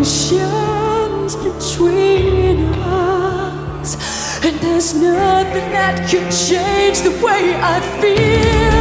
oceans between us. And there's nothing that can change the way I feel.